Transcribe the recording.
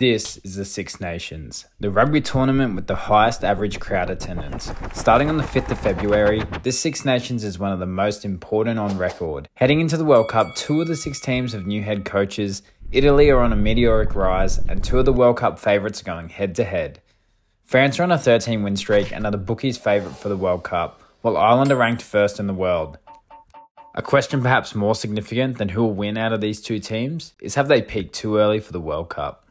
This is the Six Nations, the rugby tournament with the highest average crowd attendance. Starting on the 5th of February, this Six Nations is one of the most important on record. Heading into the World Cup, two of the six teams have new head coaches, Italy are on a meteoric rise, and two of the World Cup favourites are going head to head. France are on a 13 win streak and are the bookies' favourite for the World Cup, while Ireland are ranked first in the world. A question perhaps more significant than who will win out of these two teams is have they peaked too early for the World Cup?